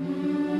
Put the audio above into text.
Mm-hmm.